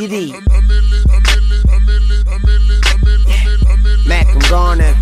Idi. Mac, I'm gone now.